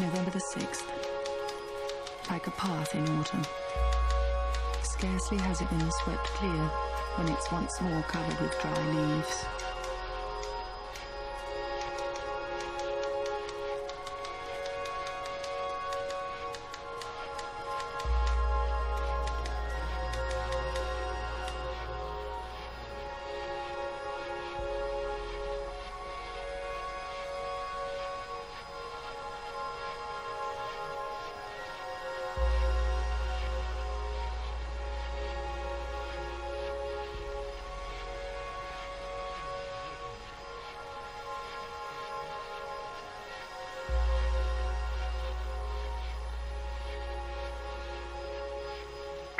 November the 6th. Like a path in autumn. Scarcely has it been swept clear when it's once more covered with dry leaves.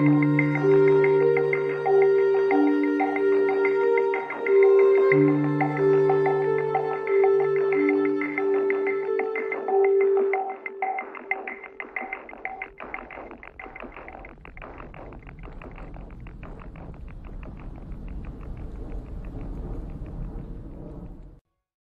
Música